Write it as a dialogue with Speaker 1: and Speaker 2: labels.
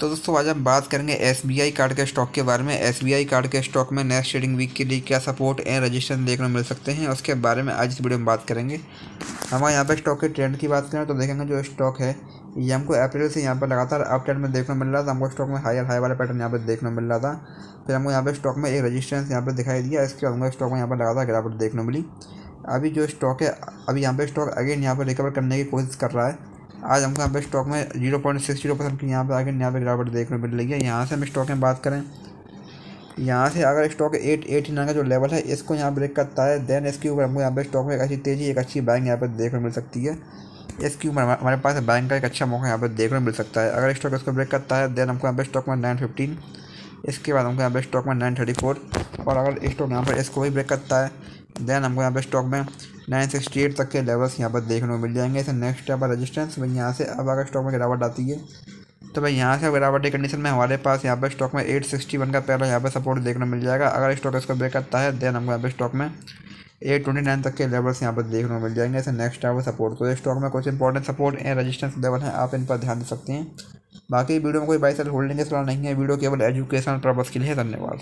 Speaker 1: तो दोस्तों, आज हम बात करेंगे SBI कार्ड के स्टॉक के बारे में। SBI कार्ड के स्टॉक में नेक्स्ट ट्रेडिंग वीक के लिए क्या सपोर्ट एंड रजिस्ट्रेशन देखने मिल सकते हैं, उसके बारे में आज इस वीडियो में बात करेंगे। हम यहाँ पर स्टॉक के ट्रेंड की बात करें तो देखेंगे जो स्टॉक है, ये हमको अप्रैल से यहाँ पर लगातार अप ट्रेंड में देखने मिल रहा था। हमको स्टॉक में हायर हाई वाला पैटर्न यहाँ पर देखने मिल रहा था। फिर हमको यहाँ पर स्टॉक में एक रजिस्ट्रेंस यहाँ पर दिखाई दिया, इसके बाद हमको स्टॉक में यहाँ पर लगातार गिरावट देखने मिली। अभी जो स्टॉक है, अभी यहाँ पर स्टॉक अगेन यहाँ पर रिकवर करने की कोशिश कर रहा है। आज हमको यहाँ पे स्टॉक में zero point six zero percent की यहाँ पे आगे यहाँ पे गिरावट देखने को है। यहाँ से हम स्टॉक में बात करें। यहाँ से अगर स्टॉक एट एटी नाइन का जो लेवल है, इसको यहाँ ब्रेक करता है देन इसके ऊपर हमको यहाँ पे स्टॉक में एक अच्छी तेज़ी, एक अच्छी बैंक यहाँ पर देखने को मिल सकती है। इसके ऊपर हमारे पास बैंक का एक अच्छा मौका यहाँ पर देखने को मिल सकता है। अगर स्टॉक इसको ब्रेक करता है देन हमको यहाँ पे स्टॉक में नाइन फिफ्टीन इसके बाद हमको यहाँ पे स्टॉक में नाइन थर्टी फोर और अगर स्टॉक यहाँ पर इसको भी ब्रेक करता है देन हमको यहाँ पे स्टॉक में नाइन सिक्सटी एट तक के लेवल्स यहाँ पर देखने को मिल जाएँगे। इसे नेक्स्ट यहाँ पर रजिस्टेंस भाई यहाँ से अब अगर स्टॉक में गिरावट आती है। तो भाई यहाँ से गिरावट की कंडीशन में हमारे पास यहाँ पर स्टॉक में एट सिक्सटी वन का पहला यहाँ पर सपोर्ट देखने को मिल जाएगा। अगर स्टॉक इसको ब्रेक करता है देन हमको यहाँ पर स्टॉक में एट ट्वेंटी नाइन तक के लेवल्स यहाँ पर देखने को मिल जाएँगे। ऐसे नेक्स्ट पर सपोर्ट तो स्टॉक में कुछ important support and resistance level है, आप इन पर ध्यान दे सकते हैं। बाकी वीडियो में कोई बाई सेल होल्डिंग की सलाह नहीं है। वीडियो केवल एजुकेशन पर्पज़ के लिए। धन्यवाद।